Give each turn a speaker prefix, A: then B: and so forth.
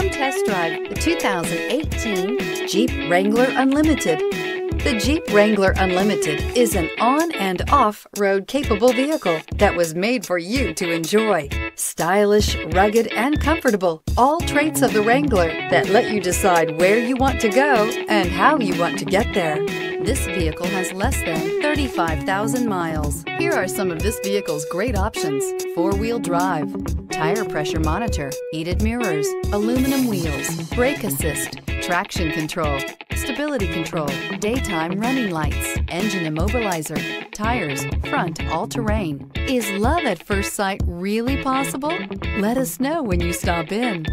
A: Come test drive the 2018 Jeep Wrangler Unlimited. The Jeep Wrangler Unlimited is an on and off road capable vehicle that was made for you to enjoy. Stylish, rugged, and comfortable. All traits of the Wrangler that let you decide where you want to go and how you want to get there. This vehicle has less than 35,000 miles. Here are some of this vehicle's great options. Four-wheel drive, tire pressure monitor, heated mirrors, aluminum wheels, brake assist, traction control, stability control, daytime running lights, engine immobilizer, tires, front all-terrain. Is love at first sight really possible? Let us know when you stop in.